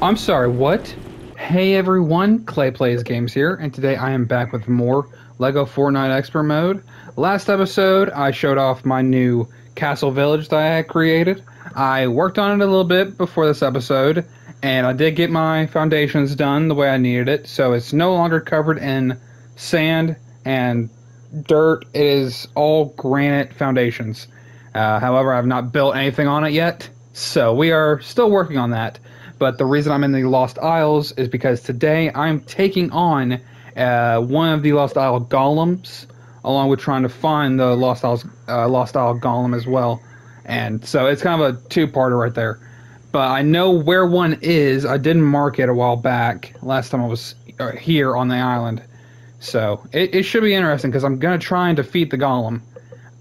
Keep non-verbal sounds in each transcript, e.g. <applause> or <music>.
I'm sorry, what? Hey everyone, Clay Plays Games here, and today I am back with more LEGO Fortnite Expert Mode. Last episode, I showed off my new castle village that I had created. I worked on it a little bit before this episode, and I did get my foundations done the way I needed it, so it's no longer covered in sand and dirt. It is all granite foundations. Uh, however, I've not built anything on it yet, so we are still working on that. But the reason I'm in the Lost Isles is because today I'm taking on uh, one of the Lost Isle golems, along with trying to find the Lost Isles uh, Lost Isle golem as well. And so it's kind of a two-parter right there. But I know where one is. I didn't mark it a while back. Last time I was uh, here on the island. So it, it should be interesting because I'm gonna try and defeat the golem.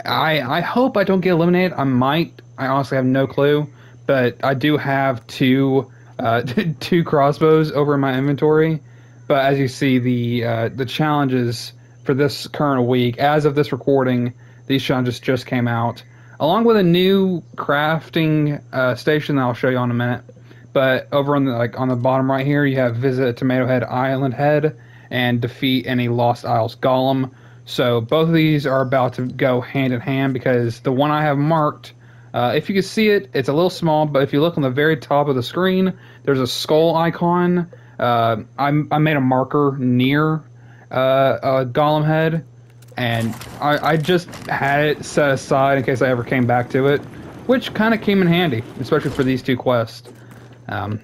I I hope I don't get eliminated. I might. I honestly have no clue, but I do have two uh, <laughs> two crossbows over in my inventory. But as you see, the uh, the challenges for this current week, as of this recording, these challenges just came out, along with a new crafting uh, station that I'll show you in a minute. But over on the like on the bottom right here, you have visit Tomato Head Island Head and defeat any Lost Isles Golem. So both of these are about to go hand in hand because the one I have marked, uh, if you can see it, it's a little small, but if you look on the very top of the screen, there's a skull icon. Uh, I, I made a marker near uh, a golem head, and I, I just had it set aside in case I ever came back to it, which kind of came in handy, especially for these two quests. Um,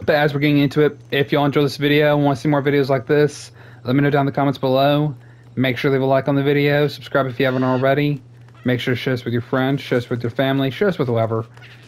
but as we're getting into it, if y'all enjoy this video and want to see more videos like this, let me know down in the comments below. Make sure to leave a like on the video, subscribe if you haven't already. Make sure to share this with your friends, share this with your family, share this with whoever.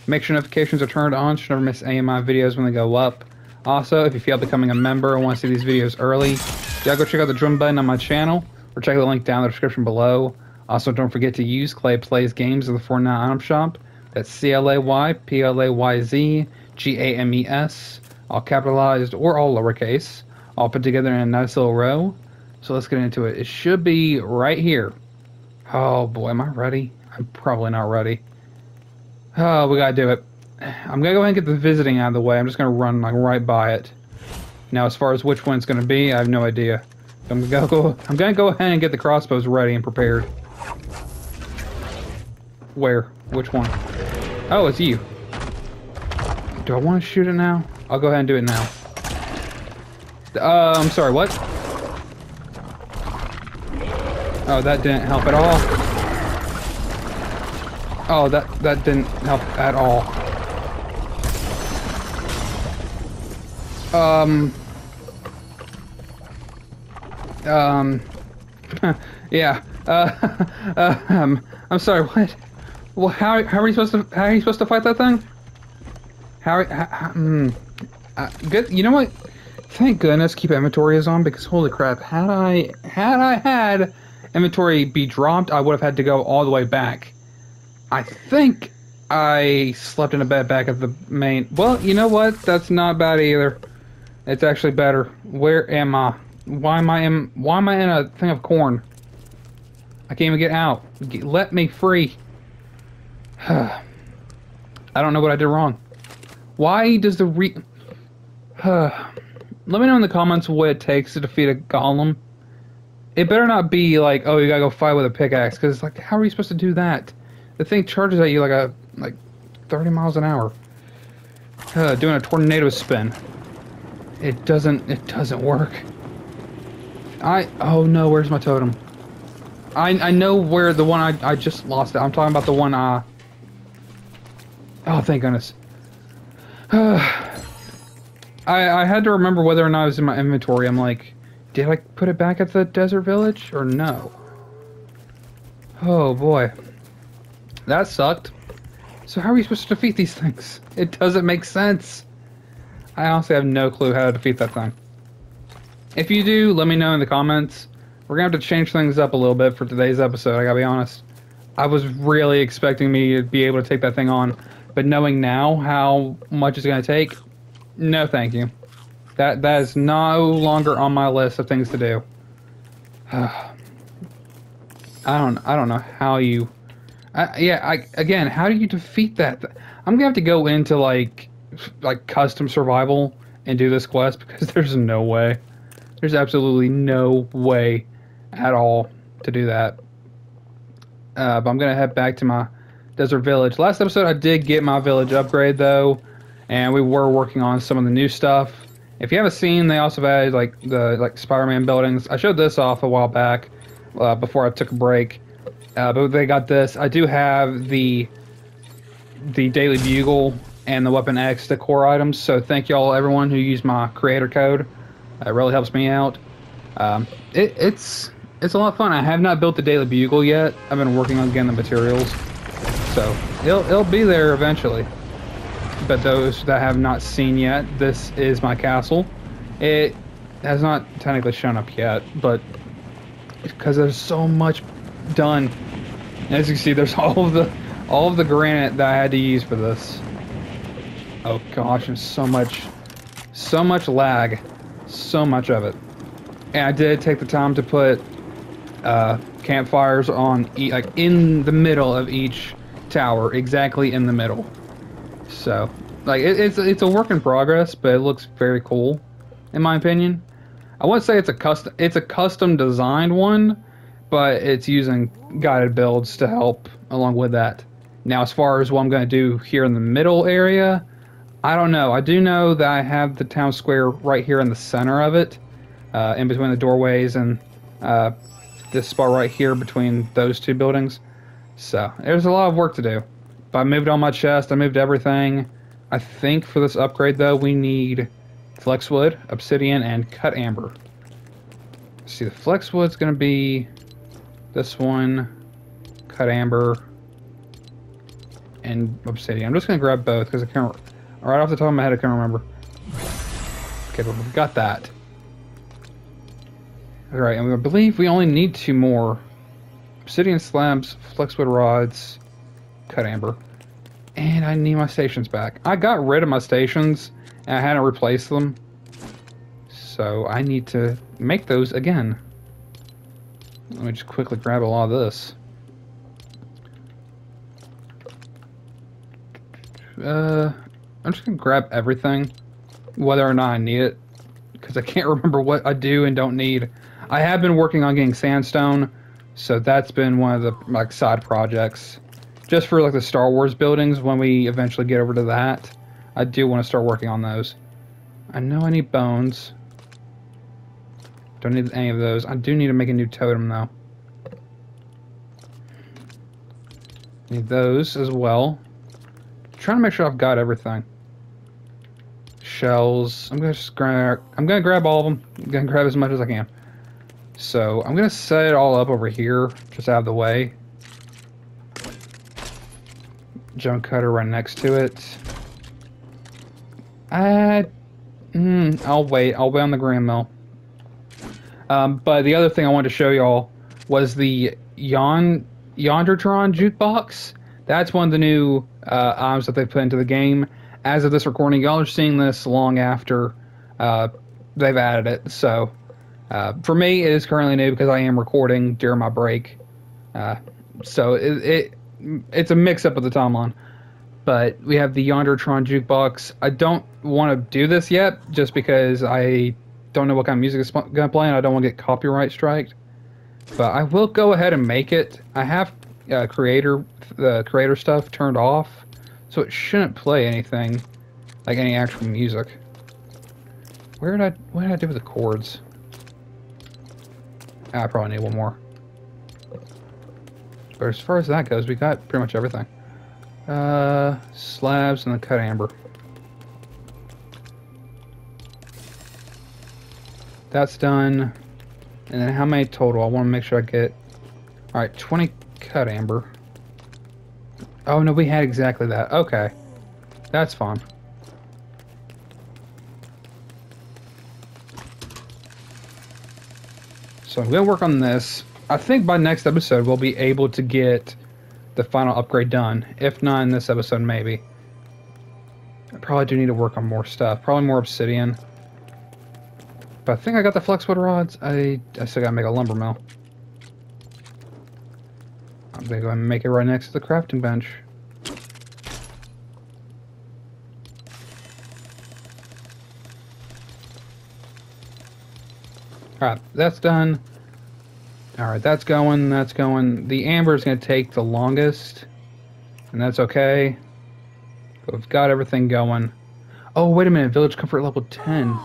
Make sure notifications are turned on so you never miss any of my videos when they go up. Also, if you feel becoming a member and want to see these videos early, y'all go check out the drum button on my channel or check the link down in the description below. Also, don't forget to use Clay Plays Games in the Fortnite item shop. That's C L A Y P L A Y Z G A M E S all capitalized or all lowercase, all put together in a nice little row. So let's get into it. It should be right here. Oh boy, am I ready? I'm probably not ready. Oh, we gotta do it. I'm gonna go ahead and get the visiting out of the way. I'm just gonna run like right by it. Now, as far as which one it's gonna be, I have no idea. I'm gonna go. I'm gonna go ahead and get the crossbows ready and prepared. Where? Which one? Oh, it's you. Do I want to shoot it now? I'll go ahead and do it now. Uh, I'm sorry, what? Oh, that didn't help at all. Oh, that, that didn't help at all. Um... Um... <laughs> yeah. Uh, uh, <laughs> um, I'm sorry, what? Well, how, how are you supposed to, how are you supposed to fight that thing? How, how, how mm. Uh, good. You know what? Thank goodness keep inventory is on because holy crap, had I had I had inventory be dropped, I would have had to go all the way back. I think I slept in a bed back at the main. Well, you know what? That's not bad either. It's actually better. Where am I? Why am I in? Why am I in a thing of corn? I can't even get out. Let me free. <sighs> I don't know what I did wrong. Why does the re... <sighs> Let me know in the comments what it takes to defeat a golem. It better not be like, oh, you gotta go fight with a pickaxe, because it's like, how are you supposed to do that? The thing charges at you like a like 30 miles an hour. Uh, doing a tornado spin. It doesn't. It doesn't work. I. Oh no, where's my totem? I I know where the one I I just lost it. I'm talking about the one. Uh. Oh, thank goodness. <sighs> I, I had to remember whether or not it was in my inventory. I'm like, did I put it back at the desert village or no? Oh boy. That sucked. So how are we supposed to defeat these things? It doesn't make sense. I honestly have no clue how to defeat that thing. If you do, let me know in the comments. We're gonna have to change things up a little bit for today's episode, I gotta be honest. I was really expecting me to be able to take that thing on, but knowing now how much it's gonna take, no, thank you. That that is no longer on my list of things to do. <sighs> I don't I don't know how you. I, yeah, I again, how do you defeat that? I'm gonna have to go into like like custom survival and do this quest because <laughs> there's no way. There's absolutely no way at all to do that. Uh, but I'm gonna head back to my desert village. Last episode I did get my village upgrade though, and we were working on some of the new stuff. If you haven't seen, they also added like the like Spider-Man buildings. I showed this off a while back uh, before I took a break, uh, but they got this. I do have the the Daily Bugle and the Weapon X, the core items. So thank y'all, everyone who used my creator code. It really helps me out. Um, it, it's it's a lot of fun. I have not built the Daily Bugle yet. I've been working on getting the materials, so it'll it'll be there eventually. But those that have not seen yet, this is my castle. It has not technically shown up yet, but because there's so much done. As you can see, there's <laughs> all of the all of the granite that I had to use for this. Oh gosh, there's so much, so much lag, so much of it. And I did take the time to put uh, campfires on e like in the middle of each tower, exactly in the middle. So, like it, it's it's a work in progress, but it looks very cool, in my opinion. I wouldn't say it's a custom it's a custom designed one, but it's using guided builds to help along with that. Now, as far as what I'm going to do here in the middle area, I don't know. I do know that I have the town square right here in the center of it, uh, in between the doorways and uh, this spot right here between those two buildings. So there's a lot of work to do. But I moved all my chest. I moved everything. I think for this upgrade though, we need flexwood, obsidian, and cut amber. See, the flexwood's going to be this one, cut amber, and obsidian. I'm just going to grab both because I can't... Right off the top of my head, I can't remember. Okay, but we've got that. Alright, and I believe we only need two more. Obsidian slabs, flexwood rods, cut amber. And I need my stations back. I got rid of my stations, and I hadn't replaced them. So I need to make those again. Let me just quickly grab a lot of this. Uh, I'm just gonna grab everything, whether or not I need it, because I can't <laughs> remember what I do and don't need. I have been working on getting sandstone, so that's been one of the like side projects, just for like the Star Wars buildings. When we eventually get over to that, I do want to start working on those. I know I need bones. Don't need any of those. I do need to make a new totem though. Need those as well trying to make sure I've got everything. Shells. I'm gonna just grab. I'm gonna grab all of them. I'm gonna grab as much as I can. So I'm gonna set it all up over here, just out of the way. Junk cutter right next to it. I, mm, I'll wait. I'll wait on the grain mill. Um, but the other thing I wanted to show y'all was the Yon Yondertron jukebox. That's one of the new uh, items that they put into the game. As of this recording, y'all are seeing this long after uh, they've added it. So uh, for me, it is currently new because I am recording during my break. Uh, so it, it it's a mix up of the timeline. But we have the Yondertron jukebox. I don't want to do this yet, just because I don't know what kind of music is going to play, and I don't want to get copyright striked. But I will go ahead and make it. I have uh, creator the creator stuff turned off, so it shouldn't play anything like any actual music. Where did I what did I do with the chords? Ah, I probably need one more. But as far as that goes, we got pretty much everything. Uh, slabs and the cut amber. That's done. And then how many total? I want to make sure I get... Alright, 20 cut amber. Oh, no, we had exactly that. Okay. That's fine. So I'm going to work on this. I think by next episode we'll be able to get the final upgrade done. If not in this episode, maybe. I probably do need to work on more stuff. Probably more obsidian. But I think I got the flexwood rods. I, I still gotta make a lumber mill. I'm gonna go and make it right next to the crafting bench. Alright, that's done. Alright, that's going, that's going. The amber is going to take the longest, and that's okay. We've got everything going. Oh, wait a minute, village comfort level 10.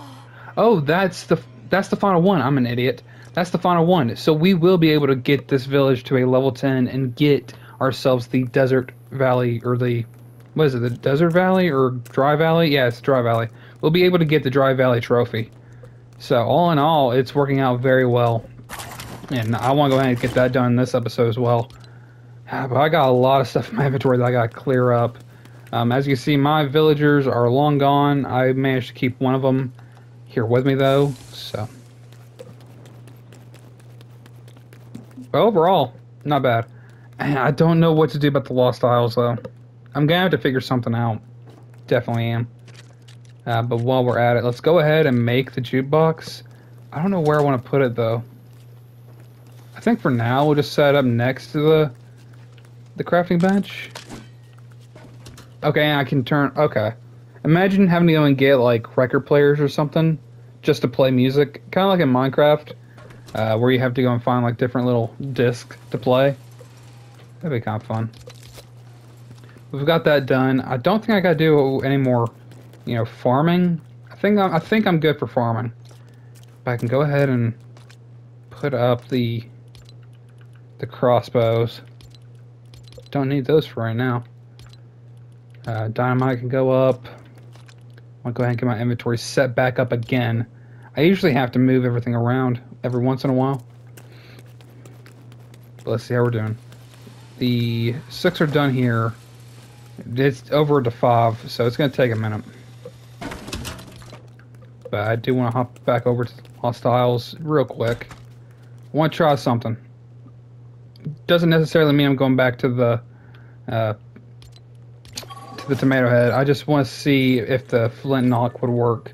Oh, that's the that's the final one. I'm an idiot. That's the final one. So we will be able to get this village to a level 10 and get ourselves the desert valley or the what is it? The desert valley or dry valley? Yeah, it's dry valley. We'll be able to get the dry valley trophy. So all in all, it's working out very well. And I want to go ahead and get that done in this episode as well. But I got a lot of stuff in my inventory that I got to clear up. Um, as you see, my villagers are long gone. I managed to keep one of them here with me, though. So, but overall, not bad. <clears throat> I don't know what to do about the Lost Isles, though. I'm gonna have to figure something out. Definitely am. Uh, but while we're at it, let's go ahead and make the jukebox. I don't know where I want to put it though. I think for now we'll just set up next to the the crafting bench. Okay, I can turn. Okay, imagine having to go and get like record players or something just to play music, kind of like in Minecraft, uh, where you have to go and find like different little discs to play. That'd be kind of fun. We've got that done. I don't think I got to do any more you know, farming. I think I'm, I think I'm good for farming. But I can go ahead and put up the the crossbows. Don't need those for right now. Uh, dynamite can go up. I'll go ahead and get my inventory set back up again. I usually have to move everything around every once in a while. But let's see how we're doing. The six are done here. It's over to five, so it's going to take a minute but I do want to hop back over to Lost Isles real quick. I want to try something. Doesn't necessarily mean I'm going back to the uh, the Tomato Head. I just want to see if the flint knock would work.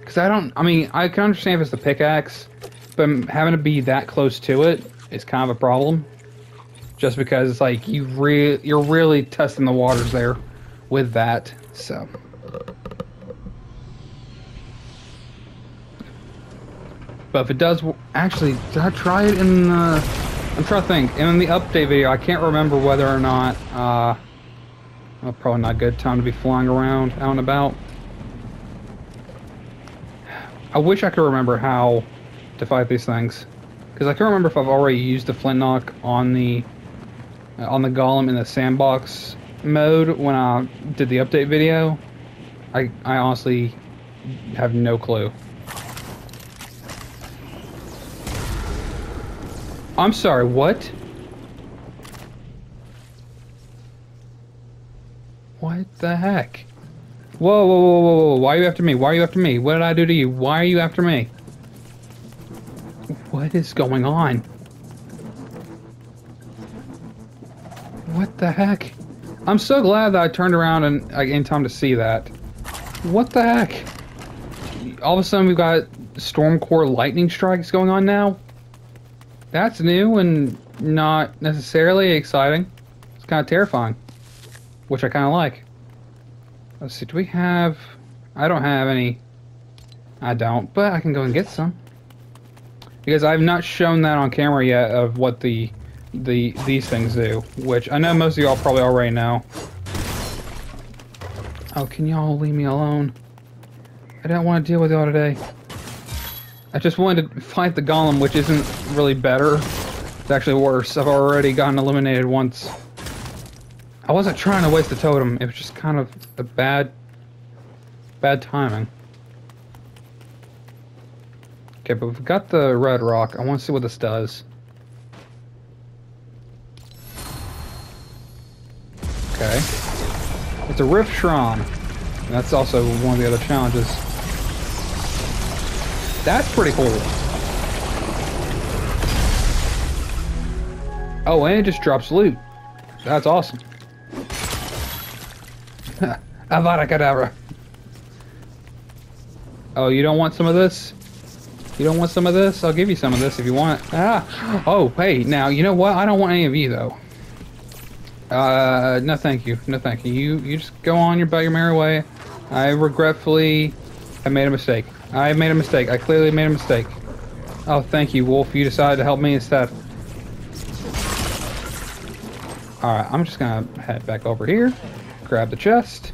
Because I don't. I mean, I can understand if it's the pickaxe, but having to be that close to it is kind of a problem. Just because it's like you re you're really testing the waters there with that. So. But if it does, actually, did I try it in the? I'm trying to think. In the update video, I can't remember whether or not. Uh, well, probably not a good time to be flying around out and about. I wish I could remember how to fight these things, because I can't remember if I've already used the flint knock on the uh, on the golem in the sandbox mode when I did the update video. I I honestly have no clue. I'm sorry, what? What the heck? Whoa, whoa, whoa, whoa, whoa, why are you after me? Why are you after me? What did I do to you? Why are you after me? What is going on? What the heck? I'm so glad that I turned around and like, in time to see that. What the heck? All of a sudden we've got Storm Core lightning strikes going on now? That's new and not necessarily exciting. It's kind of terrifying, which I kind of like. Let's see, do we have... I don't have any... I don't, but I can go and get some. Because I've not shown that on camera yet of what the the these things do, which I know most of y'all probably already know. Oh, can y'all leave me alone? I don't want to deal with y'all today. I just wanted to fight the golem, which isn't really better. It's actually worse. I've already gotten eliminated once. I wasn't trying to waste the totem. It was just kind of a bad, bad timing. Okay, but we've got the red rock. I want to see what this does. Okay. It's a Rift Shrine. That's also one of the other challenges. That's pretty cool. Oh, and it just drops loot. That's awesome. <laughs> Avada Kedavra. Oh, you don't want some of this? You don't want some of this? I'll give you some of this if you want. Ah! Oh, hey, now, you know what? I don't want any of you, though. Uh, no thank you. No thank you. You, you just go on your, your merry way. I regretfully I made a mistake. I made a mistake. I clearly made a mistake. Oh, thank you, Wolf. You decided to help me instead. Alright, I'm just gonna head back over here. Grab the chest.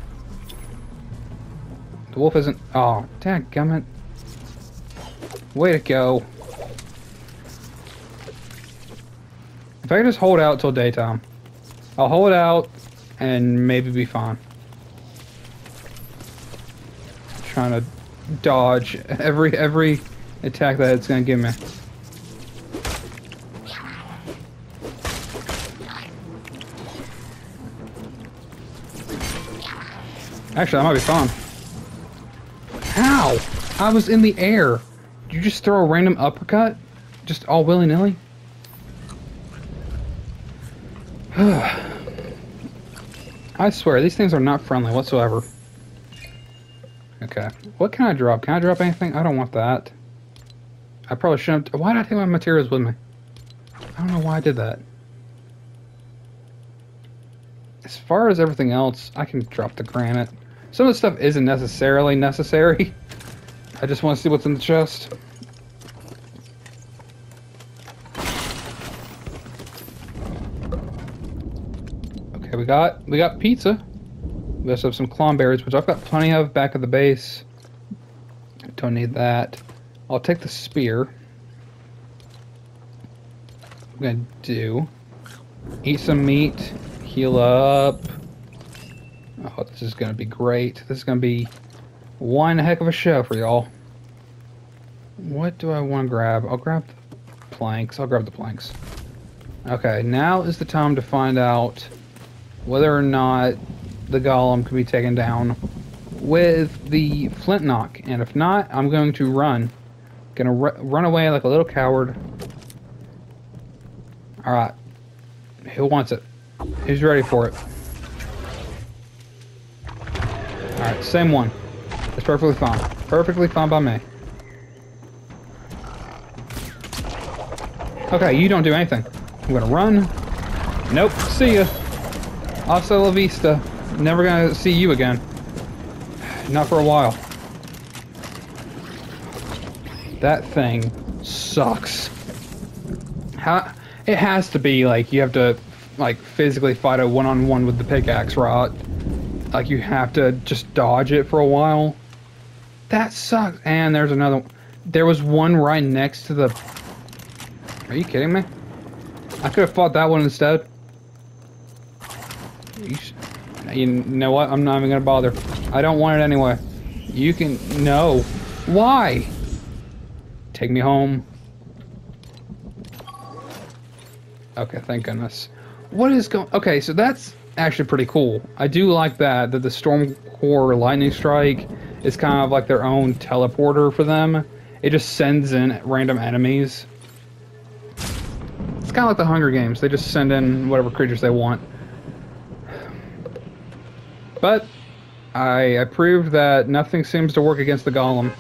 The wolf isn't... Oh, dadgummit. Way to go. If I can just hold out till daytime, I'll hold out and maybe be fine. Trying to dodge <laughs> every every attack that it's gonna give me. Actually, I might be fine. How? I was in the air. You just throw a random uppercut? Just all willy-nilly? <sighs> I swear, these things are not friendly whatsoever. Okay. What can I drop? Can I drop anything? I don't want that. I probably shouldn't. Why did I take my materials with me? I don't know why I did that. As far as everything else, I can drop the granite. Some of the stuff isn't necessarily necessary. I just want to see what's in the chest. Okay, we got we got pizza. We also have some klomberries, which I've got plenty of back at the base. Don't need that. I'll take the spear. I'm gonna do eat some meat, heal up. Oh, this is gonna be great. This is gonna be one heck of a show for y'all. What do I want to grab? I'll grab the planks. I'll grab the planks. Okay, now is the time to find out whether or not the golem can be taken down with the flint knock. And if not, I'm going to run. Gonna run away like a little coward. Alright. Who wants it? Who's ready for it? Alright, same one. It's perfectly fine. Perfectly fine by me. Okay, you don't do anything. I'm gonna run. Nope, see ya. Hasta la vista. Never gonna see you again. Not for a while. That thing sucks. How it has to be like you have to like physically fight a one-on-one -on -one with the pickaxe, right? Like you have to just dodge it for a while. That sucks. And there's another. There was one right next to the. Are you kidding me? I could have fought that one instead. You, you know what? I'm not even gonna bother. I don't want it anyway. You can no. Why? Take me home. Okay, thank goodness. What is going? Okay, so that's actually pretty cool. I do like that that the Storm Core Lightning Strike is kind of like their own teleporter for them. It just sends in random enemies. It's kind of like the Hunger Games. They just send in whatever creatures they want. But I, I proved that nothing seems to work against the golem.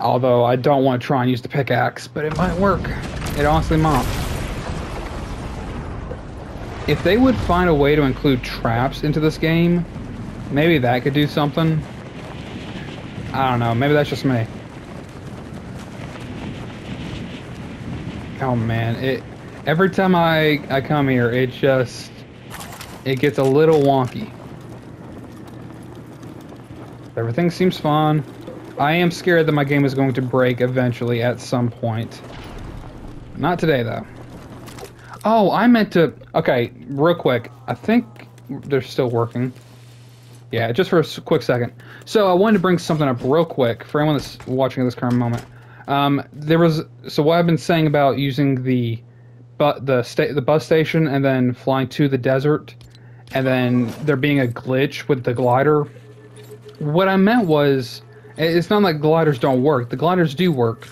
Although I don't want to try and use the pickaxe, but it might work. It honestly might. If they would find a way to include traps into this game, maybe that could do something. I don't know, maybe that's just me. Oh man, it every time I, I come here, it just it gets a little wonky. Everything seems fine. I am scared that my game is going to break eventually at some point. Not today, though. Oh, I meant to... Okay, real quick. I think they're still working. Yeah, just for a quick second. So I wanted to bring something up real quick for anyone that's watching at this current moment. Um, there was... So what I've been saying about using the but the sta- the bus station and then flying to the desert and then there being a glitch with the glider what I meant was, it's not like gliders don't work. The gliders do work.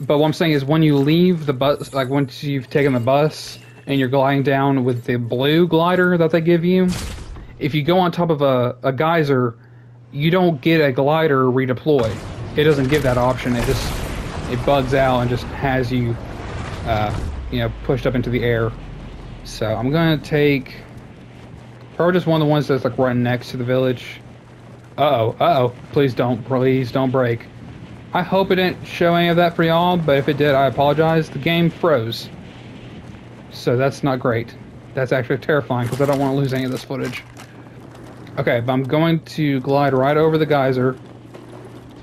But what I'm saying is when you leave the bus, like once you've taken the bus and you're gliding down with the blue glider that they give you, if you go on top of a, a geyser, you don't get a glider redeploy. It doesn't give that option. It just it bugs out and just has you, uh, you know, pushed up into the air. So I'm gonna take probably just one of the ones that's like right next to the village. Uh-oh, uh-oh. Please don't, please don't break. I hope it didn't show any of that for y'all, but if it did, I apologize. The game froze. So that's not great. That's actually terrifying because I don't want to lose any of this footage. Okay, but I'm going to glide right over the geyser.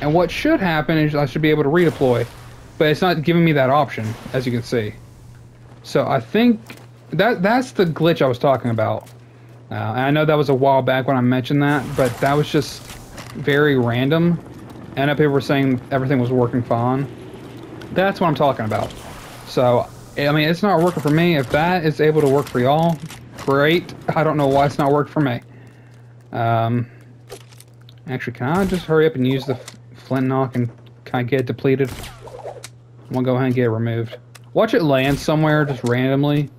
And what should happen is I should be able to redeploy. But it's not giving me that option, as you can see. So I think that that's the glitch I was talking about. Uh, and I know that was a while back when I mentioned that, but that was just very random. And people were saying everything was working fine. That's what I'm talking about. So, I mean, it's not working for me. If that is able to work for y'all, great. I don't know why it's not working for me. Um, actually, can I just hurry up and use the flint knock and kind of get it depleted? I'm gonna go ahead and get it removed. Watch it land somewhere just randomly.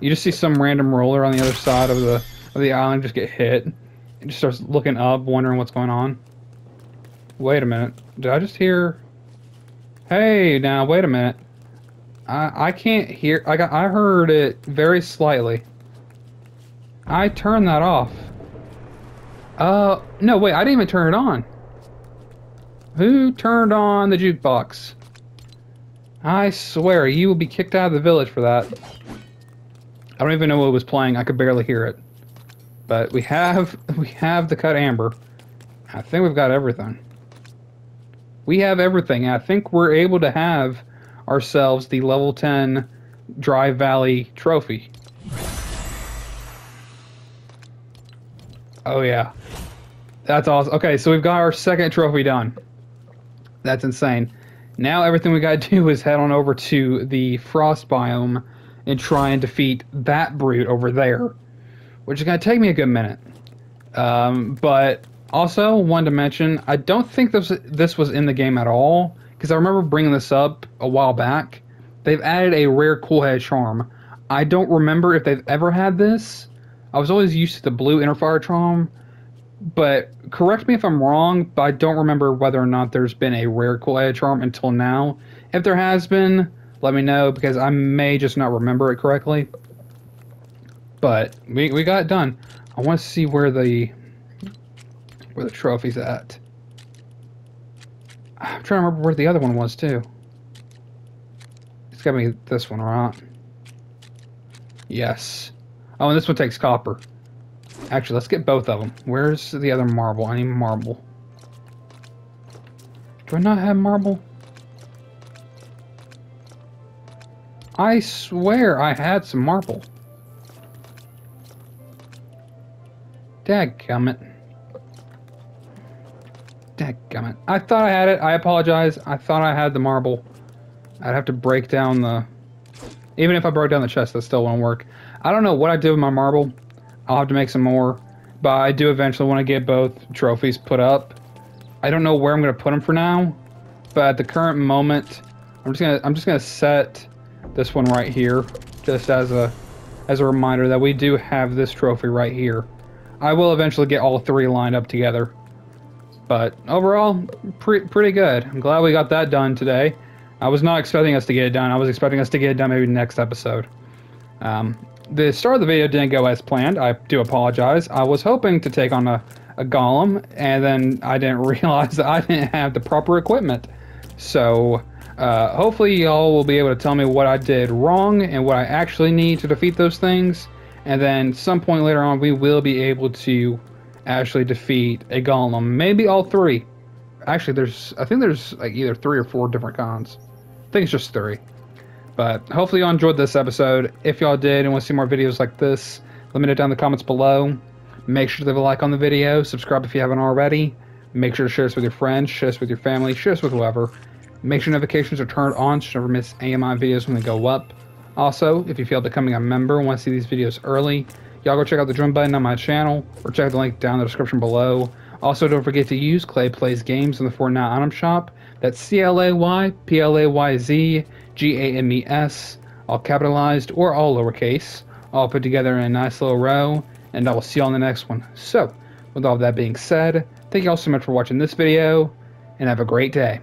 You just see some random roller on the other side of the of the island just get hit. It just starts looking up, wondering what's going on. Wait a minute. Did I just hear... Hey, now, wait a minute. I, I can't hear... I, got, I heard it very slightly. I turned that off. Uh, no, wait, I didn't even turn it on. Who turned on the jukebox? I swear, you will be kicked out of the village for that. I don't even know what was playing. I could barely hear it. But we have <laughs> we have the cut amber. I think we've got everything. We have everything. I think we're able to have ourselves the level 10 Dry Valley trophy. Oh yeah. That's awesome. Okay, so we've got our second trophy done. That's insane. Now everything we gotta <laughs> do is head on over to the frost biome and try and defeat that brute over there which is going to take me a good minute. Um, but also, wanted to mention, I don't think this this was in the game at all because I remember bringing this up a while back. They've added a rare cool head charm. I don't remember if they've ever had this. I was always used to the blue inner fire charm, but correct me if I'm wrong. But I don't remember whether or not there's been a rare cool head charm until now. If there has been, let me know because I may just not remember it correctly. But we, we got it done. I want to see where the where the trophy's at. I'm trying to remember where the other one was too. It's got to be this one, right? Yes. Oh, and this one takes copper. Actually, let's get both of them. Where's the other marble? I need marble. Do I not have marble? I swear I had some marble. Dadgummit. I thought I had it. I apologize. I thought I had the marble. I'd have to break down the... Even if I broke down the chest, that still won't work. I don't know what I did with my marble. I'll have to make some more. But I do eventually want to get both trophies put up. I don't know where I'm going to put them for now. But at the current moment, I'm just gonna I'm just gonna set this one right here, just as a as a reminder that we do have this trophy right here. I will eventually get all three lined up together. But overall, pre pretty good. I'm glad we got that done today. I was not expecting us to get it done. I was expecting us to get it done maybe next episode. Um, the start of the video didn't go as planned. I do apologize. I was hoping to take on a, a golem, and then I didn't <laughs> realize that I didn't have the proper equipment. So uh, hopefully y'all will be able to tell me what I did wrong and what I actually need to defeat those things and then some point later on we will be able to actually defeat a golem. Maybe all three. Actually there's i think there's like either three or four different cons. I think it's just three. But hopefully y'all enjoyed this episode. If y'all did and want to see more videos like this let me know down in the comments below. Make sure to leave a like on the video. Subscribe if you haven't already. Make sure to share this with your friends share this with your family share this with whoever. Make sure notifications are turned on so you never miss my videos when they go up. Also, if you feel becoming a member and want to see these videos early, y'all go check out the drum button on my channel or check the link down in the description below. Also, don't forget to use Clay Plays Games in the Fortnite item shop. That's C L A Y P L A Y Z G A M E S, all capitalized or all lowercase, all put together in a nice little row. And I will see you on the next one. So, with all that being said, thank you all so much for watching this video, and have a great day.